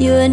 Yuan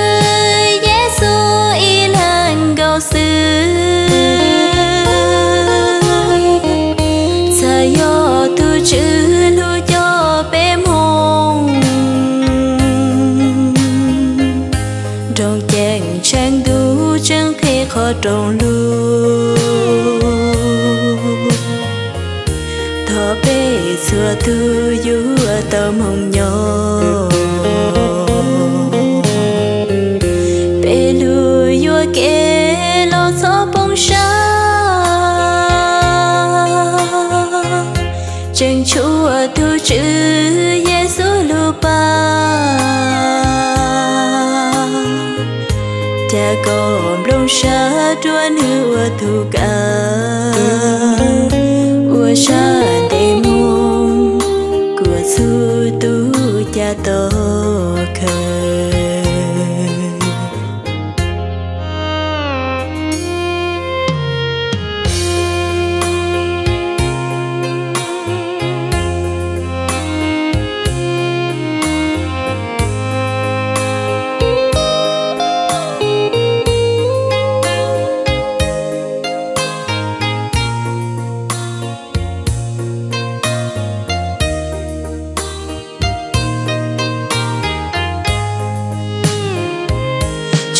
thọ bê xưa thư giữa tâm hồng nhỏ. Bê lưu yua kê lo gió bông xa chân chúa thư chữ cha con rong xa tuan hua thu ca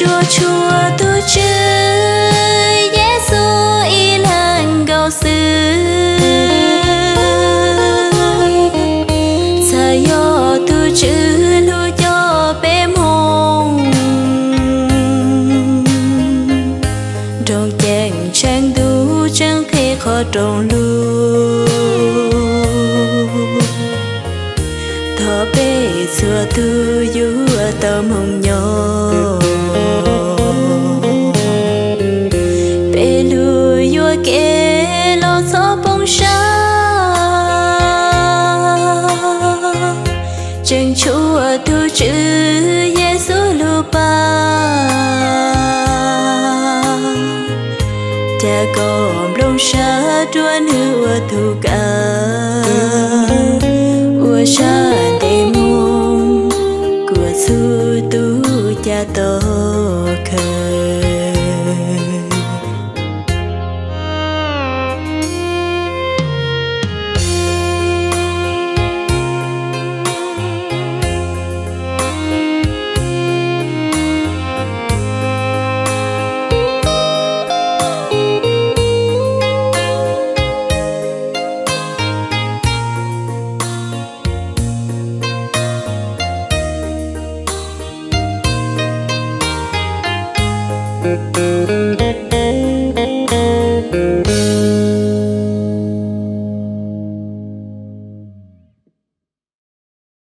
chua chua tu chữ Giêsu y lan gầu sư sa yo tu chữ lu cho bé mong trong chàng trang tu chẳng khi khó trong lu. Thọ bê xưa tu du tâm hồng nhớ. Chân chúa tu chữ Giêsu lupa. Cha con lông sa tuan hữu thu ca. Ua sa tìm